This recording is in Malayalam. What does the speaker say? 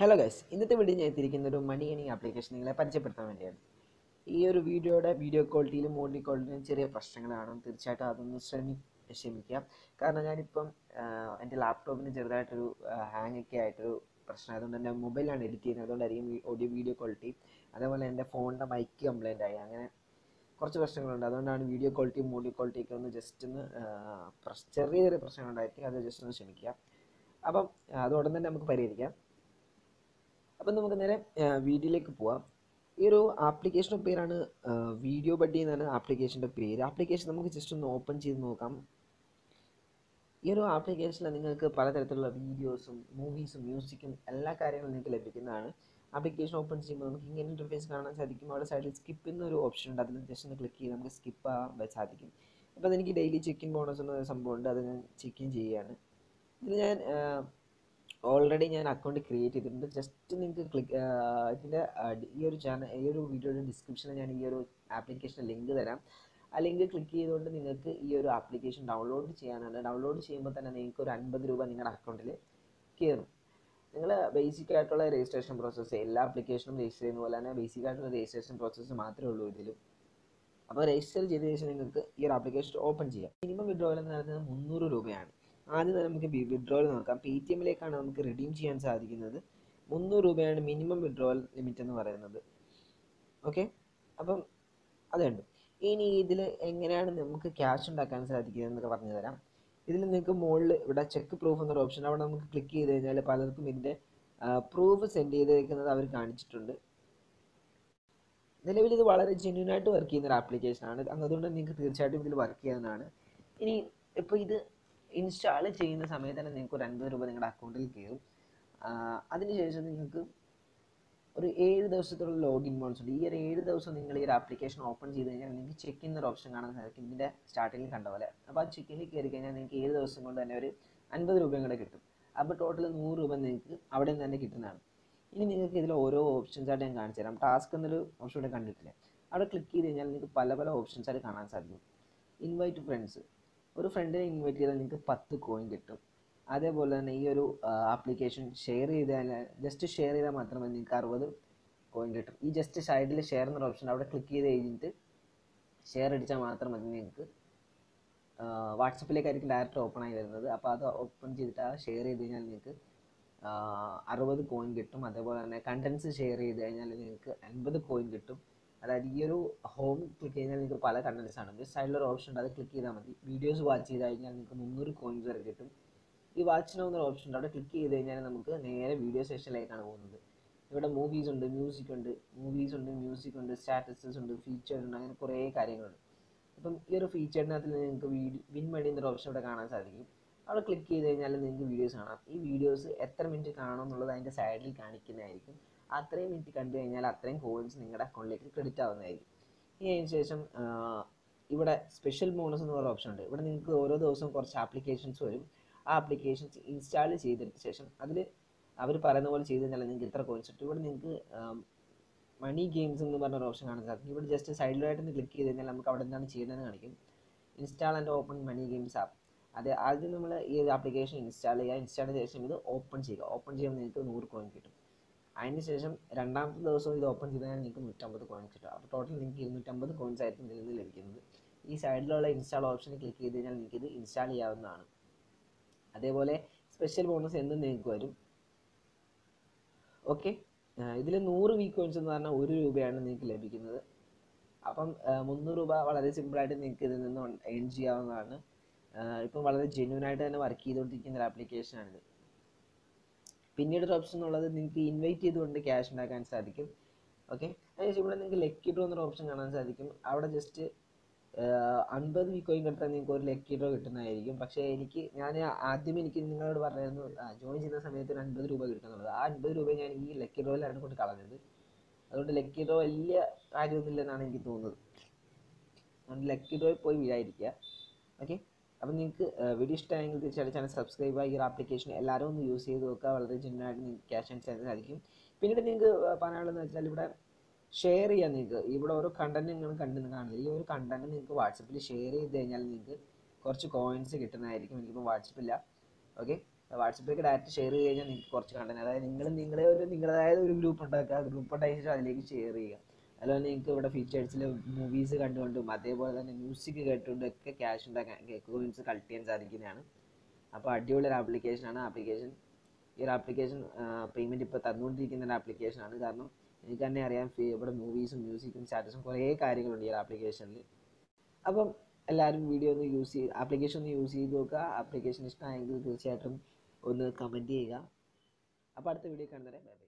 ഹലോ ഗൈസ് ഇന്നത്തെ വീഡിയോ ഞാൻ എത്തിയിരിക്കുന്ന ഒരു മണി ഏണിംഗ് ആപ്ലിക്കേഷൻ നിങ്ങളെ പരിചയപ്പെടുത്താൻ വേണ്ടിയാണ്. ഈ ഒരു വീഡിയോയുടെ വീഡിയോ ക്വാളിറ്റിയിലും ഓഡിയോ ക്വാളിറ്റിയിലും ചെറിയ പ്രശ്നങ്ങളാണ് തീർച്ചയായിട്ടും അതൊന്ന് ശ്രമി ക്ഷമിക്കാം. കാരണം ഞാനിപ്പം എന്റെ ലാപ്ടോപ്പിന് ചെറുതായിട്ടൊരു ഹാങ് ഒക്കെ ആയിട്ടൊരു പ്രശ്നം. അതുകൊണ്ട് എന്റെ മൊബൈലാണ് എഡിറ്റ് ചെയ്യുന്നത്. അതുകൊണ്ടായിരിക്കും ഓഡിയോ വീഡിയോ ക്വാളിറ്റി അതേപോലെ എന്റെ ഫോണിന്റെ മൈക്ക് കംപ്ലൈന്റ് ആയി. അങ്ങനെ കുറച്ച് പ്രശ്നങ്ങളുണ്ട്. അതുകൊണ്ടാണ് വീഡിയോ ക്വാളിറ്റിയും ഓഡിയോ ക്വാളിറ്റിയൊക്കെ ഒന്ന് ജസ്റ്റ് ഒന്ന് ചെറിയ ചെറിയ പ്രശ്നങ്ങളുണ്ടായിരിക്കും അത് ജസ്റ്റ് ഒന്ന് ക്ഷമിക്കുക അപ്പം അത് ഉടൻ തന്നെ നമുക്ക് പരിഹരിക്കാം. അപ്പം നമുക്ക് നേരെ വീഡിയോയിലേക്ക് പോവാം. ഈ ഒരു ആപ്ലിക്കേഷന്റെ പേരാണ് വീഡിയോ ബഡ്ഡി എന്നാണ് ആപ്ലിക്കേഷന്റെ പേര്. ആപ്ലിക്കേഷൻ നമുക്ക് ജസ്റ്റ് ഒന്ന് ഓപ്പൺ ചെയ്ത് നോക്കാം. ഈ ഒരു ആപ്ലിക്കേഷനിൽ നിങ്ങൾക്ക് പലതരത്തിലുള്ള വീഡിയോസും മൂവീസും മ്യൂസിക്കും എല്ലാ കാര്യങ്ങളും നിങ്ങൾക്ക് ലഭിക്കുന്നതാണ്. ആപ്ലിക്കേഷൻ ഓപ്പൺ ചെയ്യുമ്പോൾ നമുക്ക് ഇങ്ങനെ ഇന്റർഫേസ് കാണാൻ സാധിക്കും. അവിടെ സൈഡിൽ സ്കിപ്പ് എന്നൊരു ഓപ്ഷൻ ഉണ്ട്. അതിൽ ജസ്റ്റ് ഒന്ന് ക്ലിക്ക് ചെയ്ത് നമുക്ക് സ്കിപ്പ് ആവാൻ സാധിക്കും. അപ്പോൾ അതെനിക്ക് ഡെയിലി ചെക്കിൻ ബോണസ് എന്നൊരു സംഭവമുണ്ട്. അത് ഞാൻ ചെക്കിൻ ചെയ്യുകയാണ്. ഇത് ഞാൻ ഓൾറെഡി ഞാൻ അക്കൗണ്ട് ക്രിയേറ്റ് ചെയ്തിട്ടുണ്ട്. ജസ്റ്റ് നിങ്ങൾക്ക് ക്ലിക്ക് ഇതിന്റെ ഈ ഒരു ചാനൽ ഈ ഒരു വീഡിയോയുടെ ഡിസ്ക്രിപ്ഷനിൽ ഞാൻ ഈ ഒരു ആപ്ലിക്കേഷൻ ലിങ്ക് തരാം. ആ ലിങ്ക് ക്ലിക്ക് ചെയ്തുകൊണ്ട് നിങ്ങൾക്ക് ഈ ഒരു ആപ്ലിക്കേഷൻ ഡൗൺലോഡ് ചെയ്യാനാണ്. ഡൗൺലോഡ് ചെയ്യുമ്പോൾ തന്നെ നിങ്ങൾക്ക് ഒരു അൻപത് രൂപ നിങ്ങളുടെ അക്കൗണ്ടിൽ കയറും നിങ്ങൾ ബേസിക് ആയിട്ടുള്ള രജിസ്ട്രേഷൻ പ്രോസസ്സ് എല്ലാ ആപ്ലിക്കേഷനും രജിസ്റ്റർ ചെയ്യുന്ന പോലെ തന്നെ ബേസിക് ആയിട്ടുള്ള രജിസ്ട്രേഷൻ പ്രോസസ്സ് മാത്രമേ ഉള്ളൂ ഇതിലും. അപ്പോൾ രജിസ്റ്റർ ചെയ്ത ശേഷം നിങ്ങൾക്ക് ഈ ഒരു ആപ്ലിക്കേഷൻ ഓപ്പൺ ചെയ്യാം. മിനിമം വിഡ്രോവൽ എന്ന് പറയുന്നത് മുന്നൂറ് രൂപയാണ്. ആദ്യം തന്നെ നമുക്ക് വിഡ്രോൽ നോക്കാം. പേ ടി എമ്മിലേക്കാണ് നമുക്ക് റിഡീം ചെയ്യാൻ സാധിക്കുന്നത്. മുന്നൂറ് രൂപയാണ് മിനിമം വിഡ്രോൽ ലിമിറ്റ് എന്ന് പറയുന്നത്. ഓക്കെ അപ്പം അതുണ്ട് ഇനി ഇതിൽ എങ്ങനെയാണ് നമുക്ക് ക്യാഷ് ഉണ്ടാക്കാൻ സാധിക്കുന്നത് എന്നൊക്കെ പറഞ്ഞു തരാം. ഇതിൽ നിങ്ങൾക്ക് മുകളിൽ ഇവിടെ ചെക്ക് പ്രൂഫ് എന്നൊരു ഓപ്ഷൻ അവിടെ നമുക്ക് ക്ലിക്ക് ചെയ്ത് കഴിഞ്ഞാൽ പലർക്കും ഇതിന്റെ പ്രൂഫ് സെൻഡ് ചെയ്തേക്കുന്നത് അവർ കാണിച്ചിട്ടുണ്ട്. നിലവിൽ ഇത് വളരെ ജെന്യൂൻ ആയിട്ട് വർക്ക് ചെയ്യുന്ന ഒരു ആപ്ലിക്കേഷനാണ് അതുകൊണ്ട് നിങ്ങൾക്ക് തീർച്ചയായിട്ടും ഇതിൽ വർക്ക് ചെയ്യാവുന്നതാണ്. ഇനി ഇപ്പോൾ ഇത് ഇൻസ്റ്റാൾ ചെയ്യുന്ന സമയത്ത് തന്നെ നിങ്ങൾക്ക് ഒരു അൻപത് രൂപ നിങ്ങളുടെ അക്കൗണ്ടിൽ കയറും. അതിനുശേഷം നിങ്ങൾക്ക് ഒരു ഏഴ് ദിവസത്തുള്ള ലോഗിൻ ബോൺസ് ഉണ്ട്. ഈ ഒരു ഏഴ് ദിവസം നിങ്ങൾ ഈ ഒരു ആപ്ലിക്കേഷൻ ഓപ്പൺ ചെയ്ത് കഴിഞ്ഞാൽ നിങ്ങൾക്ക് ചെക്ക് ഇൻ ഒരു ഓപ്ഷൻ കാണാൻ സാധിക്കും. ഇതിന്റെ സ്റ്റാർട്ടിങ്ങിൽ കണ്ട പോലെ. അപ്പോൾ ആ ചെക്കിങ്ങിൽ കയറി കഴിഞ്ഞാൽ നിങ്ങൾക്ക് ഏഴ് ദിവസം കൊണ്ട് തന്നെ ഒരു അൻപത് രൂപയും കൂടെ കിട്ടും. അപ്പോൾ ടോട്ടൽ നൂറ് രൂപ നിങ്ങൾക്ക് അവിടെ നിന്ന് തന്നെ കിട്ടുന്നതാണ്. ഇനി നിങ്ങൾക്ക് ഇതിൽ ഓരോ ഓപ്ഷൻസ് ആയിട്ട് ഞാൻ കാണിച്ചു തരാം. ടാസ്ക് എന്നൊരു ഓപ്ഷൻ ഇവിടെ കണ്ടിട്ടില്ലേ? അവിടെ ക്ലിക്ക് ചെയ്ത് കഴിഞ്ഞാൽ നിങ്ങൾക്ക് പല പല ഓപ്ഷൻസ് ആയിട്ട് കാണാൻ സാധിക്കും. ഇൻവൈറ്റ് ഫ്രണ്ട്സ് ഒരു ഫ്രണ്ടിനെ ഇൻവൈറ്റ് ചെയ്താൽ നിങ്ങൾക്ക് പത്ത് കോയിൻ കിട്ടും. അതേപോലെ തന്നെ ഈ ഒരു ആപ്ലിക്കേഷൻ ഷെയർ ചെയ്താൽ ജസ്റ്റ് ഷെയർ ചെയ്താൽ മാത്രമേ നിങ്ങൾക്ക് അറുപത് കോയിൻ കിട്ടും. ഈ ജസ്റ്റ് സൈഡിൽ ഷെയർ എന്നൊരു ഓപ്ഷൻ അവിടെ ക്ലിക്ക് ചെയ്ത് കഴിഞ്ഞിട്ട് ഷെയർ അടിച്ചാൽ മാത്രം മതി നിങ്ങൾക്ക് വാട്സപ്പിലേക്കായിരിക്കും ഡയറക്റ്റ് ഓപ്പൺ ആയി വരുന്നത്. അപ്പോൾ അത് ഓപ്പൺ ചെയ്തിട്ട് ആ ഷെയർ ചെയ്ത് കഴിഞ്ഞാൽ നിങ്ങൾക്ക് അറുപത് കോയിൻ കിട്ടും. അതേപോലെ തന്നെ കണ്ടൻസ് ഷെയർ ചെയ്ത് കഴിഞ്ഞാൽ നിങ്ങൾക്ക് അൻപത് കോയിൻ കിട്ടും. അതായത് ഈ ഒരു ഹോം ക്ലിക്ക് കഴിഞ്ഞാൽ നിങ്ങൾക്ക് പല കണ്ടൻസ് ആണ്. ജസ്റ്റ് സൈഡിലൊരു ഓപ്ഷൻ ഉണ്ട് അത് ക്ലിക്ക് ചെയ്താൽ മതി. വീഡിയോസ് വാച്ച് ചെയ്ത് കഴിഞ്ഞാൽ നിങ്ങൾക്ക് മുന്നൂറ് കോയിൻസ് വരെ കിട്ടും. ഈ വാച്ച് നോ എന്നൊരു ഓപ്ഷൻ ഉണ്ട്. അവിടെ ക്ലിക്ക് ചെയ്ത് കഴിഞ്ഞാൽ നമുക്ക് നേരെ വീഡിയോ സെഷനിലേക്കാണ് പോകുന്നത്. ഇവിടെ മൂവീസ് ഉണ്ട് മ്യൂസിക് ഉണ്ട് മൂവീസ് ഉണ്ട് മ്യൂസിക് ഉണ്ട് സ്റ്റാറ്റസസ് ഉണ്ട് ഫീച്ചേഴ്സ് ഉണ്ട് അങ്ങനെ കുറേ കാര്യങ്ങളുണ്ട്. അപ്പം ഈ ഒരു ഫീച്ചറിനകത്ത് നിങ്ങൾക്ക് വിൻ മണി എന്നൊരു ഓപ്ഷൻ ഇവിടെ കാണാൻ സാധിക്കും. അവിടെ ക്ലിക്ക് ചെയ്ത് കഴിഞ്ഞാൽ നിങ്ങൾക്ക് വീഡിയോസ് കാണാം. ഈ വീഡിയോസ് എത്ര മിനിറ്റ് കാണും എന്നുള്ളത് അതിന്റെ സൈഡിൽ കാണിക്കുന്നതായിരിക്കും. അത്രയും മിനിറ്റ് കണ്ടു കഴിഞ്ഞാൽ അത്രയും കോയിൻസ് നിങ്ങളുടെ അക്കൗണ്ടിലേക്ക് ക്രെഡിറ്റ് ആവുന്നതായിരിക്കും. ഇനി അതിന് ശേഷം ഇവിടെ സ്പെഷ്യൽ ബോണസ് എന്ന് പറയുന്ന ഓപ്ഷൻ ഉണ്ട്. ഇവിടെ നിങ്ങൾക്ക് ഓരോ ദിവസവും കുറച്ച് ആപ്ലിക്കേഷൻസ് വരും. ആ ആപ്ലിക്കേഷൻസ് ഇൻസ്റ്റാൾ ചെയ്തെടുത്ത ശേഷം അതിൽ അവർ പറയുന്ന പോലെ ചെയ്ത് കഴിഞ്ഞാൽ നിങ്ങൾക്ക് ഇത്ര കോയിൻസ് കിട്ടും. ഇവിടെ നിങ്ങൾക്ക് മണി ഗെയിംസ് എന്ന് പറഞ്ഞ ഒരു ഓപ്ഷൻ കാണാൻ സാധിക്കും ഇവിടെ ജസ്റ്റ് സൈഡിലായിട്ട് ഒന്ന് ക്ലിക്ക് ചെയ്ത് കഴിഞ്ഞാൽ നമുക്ക് അവിടെ എന്താണ് ചെയ്യുന്നതെന്ന് കാണിക്കും. Install and open money games app അതെ ആദ്യം നമ്മൾ ഈ ആപ്ലിക്കേഷൻ ഇൻസ്റ്റാൾ ചെയ്യുക. ഇൻസ്റ്റാൾ ചെയ്ത ശേഷം ഇത് ഓപ്പൺ ചെയ്യുക. ഓപ്പൺ ചെയ്യുമ്പോൾ നിങ്ങൾക്ക് നൂറ് കോയിൻ കിട്ടും. അതിന് ശേഷം രണ്ടാമത്തെ ദിവസം ഇത് ഓപ്പൺ ചെയ്താൽ നിങ്ങൾക്ക് നൂറ്റമ്പത് കോയിൻസ് കിട്ടും. അപ്പോൾ ടോട്ടൽ നിങ്ങൾക്ക് ഇരുന്നൂറ്റമ്പത് കോയിൻസ് ആയിരിക്കും ഇതിൽ നിന്ന് ലഭിക്കുന്നത്. ഈ സൈഡിലുള്ള ഇൻസ്റ്റാൾ ഓപ്ഷനിൽ ക്ലിക്ക് ചെയ്ത് കഴിഞ്ഞാൽ നിങ്ങൾക്ക് ഇത് ഇൻസ്റ്റാൾ ചെയ്യാവുന്നതാണ്. അതേപോലെ സ്പെഷ്യൽ ബോണസ് എന്നും നിങ്ങൾക്ക് വരും. ഓക്കെ ഇതിൽ നൂറ് വീ കോയിൻസ് എന്ന് പറഞ്ഞാൽ ഒരു രൂപയാണ് നിങ്ങൾക്ക് ലഭിക്കുന്നത്. അപ്പം മുന്നൂറ് രൂപ വളരെ സിമ്പിളായിട്ട് നിങ്ങൾക്ക് ഇതിൽ നിന്ന് ഏൺ ചെയ്യാവുന്നതാണ്. ഇപ്പം വളരെ ജെന്യൂൻ ആയിട്ട് തന്നെ വർക്ക് ചെയ്തുകൊണ്ടിരിക്കുന്ന ഒരു ആപ്ലിക്കേഷനാണിത് പിന്നീട് ഒരു ഓപ്ഷൻ എന്നുള്ളത് നിങ്ങൾക്ക് ഇൻവൈറ്റ് ചെയ്തുകൊണ്ട് ക്യാഷ് ഉണ്ടാക്കാൻ സാധിക്കും. ഓക്കെ അതിനുശേഷം ഇവിടെ നിങ്ങൾക്ക് ലക്കി ഡ്രോ എന്നൊരു ഓപ്ഷൻ കാണാൻ സാധിക്കും. അവിടെ ജസ്റ്റ് അൻപത് വീക്ക് കോയിൻ നിങ്ങൾക്ക് ഒരു ലക്കി ഡ്രോ കിട്ടുന്നതായിരിക്കും. പക്ഷേ എനിക്ക് ഞാൻ ആദ്യം എനിക്ക് നിങ്ങളോട് പറഞ്ഞായിരുന്നു ജോയിൻ ചെയ്യുന്ന സമയത്ത് ഒരു അൻപത് രൂപ കിട്ടുന്നുള്ളത് ആ അൻപത് രൂപ ഞാൻ ഈ ലക്കി ഡ്രോയിലാണ് കൊണ്ട് കളഞ്ഞത്. അതുകൊണ്ട് ലക്കി ഡ്രോ വലിയ കാര്യമൊന്നുമില്ലെന്നാണ് എനിക്ക് തോന്നുന്നത്. അതുകൊണ്ട് ലക്കി ഡ്രോയിൽ പോയി വീഴാതിരിക്കുക. ഓക്കെ അപ്പം നിങ്ങൾക്ക് വീഡിയോ ഇഷ്ടമായെങ്കിൽ തീർച്ചയായിട്ടും ചാനൽ സബ്സ്ക്രൈബ് ഈ ഒരു ആപ്ലിക്കേഷൻ എല്ലാവരും ഒന്ന് യൂസ് ചെയ്ത് നോക്കുക. വളരെ ജെന്യൂനായിട്ട് നിങ്ങൾക്ക് ക്യാഷ് ആൻഡ് ചെയ്യാൻ സാധിക്കും. പിന്നീട് നിങ്ങൾക്ക് പറയാനുള്ളതെന്ന് വെച്ചാൽ ഇവിടെ ഷെയർ ചെയ്യാൻ നിങ്ങൾക്ക് ഇവിടെ ഓരോ കണ്ടന്റ് നിങ്ങൾ കണ്ടു കാണുന്നത്. ഈ ഒരു കണ്ടന്റ് നിങ്ങൾക്ക് വാട്സപ്പിൽ ഷെയർ ചെയ്ത് കഴിഞ്ഞാൽ നിങ്ങൾക്ക് കുറച്ച് കോയിൻസ് കിട്ടുന്നതായിരിക്കും. എനിക്കിപ്പോൾ വാട്സപ്പില്ല ഓക്കെ വാട്സപ്പിലേക്ക് ഡയറക്റ്റ് ഷെയർ ചെയ്ത് കഴിഞ്ഞാൽ നിങ്ങൾക്ക് കുറച്ച് കണ്ടന്റ് അതായത് നിങ്ങൾ നിങ്ങളെ ഒരു നിങ്ങളുടേതായ ഒരു ഗ്രൂപ്പ് ഉണ്ടാക്കുക. ഗ്രൂപ്പ് ഉണ്ടാക്കിയ ശേഷം അതിലേക്ക് ഷെയർ ചെയ്യുക. അതുപോലെ നിങ്ങൾക്ക് ഇവിടെ ഫീച്ചേഴ്സിൽ മൂവീസ് കണ്ടുകൊണ്ടും അതേപോലെ തന്നെ മ്യൂസിക് കേട്ടുകൊണ്ടും ഒക്കെ ക്യാഷ് ഉണ്ടാക്കാൻ കോയിൻസ് കളക്ട് ചെയ്യാൻ സാധിക്കുന്നതാണ്. അപ്പോൾ അടിപൊളി ഒരു ആപ്ലിക്കേഷനാണ് ആപ്ലിക്കേഷൻ ഈ ഒരു ആപ്ലിക്കേഷൻ പേയ്മെന്റ് ഇപ്പോൾ തന്നുകൊണ്ടിരിക്കുന്ന ഒരു ആപ്ലിക്കേഷനാണ് കാരണം എനിക്ക് തന്നെ അറിയാം ഇവിടെ മൂവീസും മ്യൂസിക്കും സ്റ്റാറ്റസും കുറേ കാര്യങ്ങളുണ്ട് ഈ ഒരു ആപ്ലിക്കേഷനിൽ അപ്പം എല്ലാവരും വീഡിയോ ഒന്ന് യൂസ് ചെയ്ത് ആപ്ലിക്കേഷൻ ഒന്ന് യൂസ് ചെയ്ത് നോക്കുക. ആപ്ലിക്കേഷൻ ഇഷ്ടമായെങ്കിൽ തീർച്ചയായിട്ടും ഒന്ന് കമന്റ് ചെയ്യുക. അപ്പോൾ അടുത്ത വീഡിയോ കാണുന്നവരെ ബൈ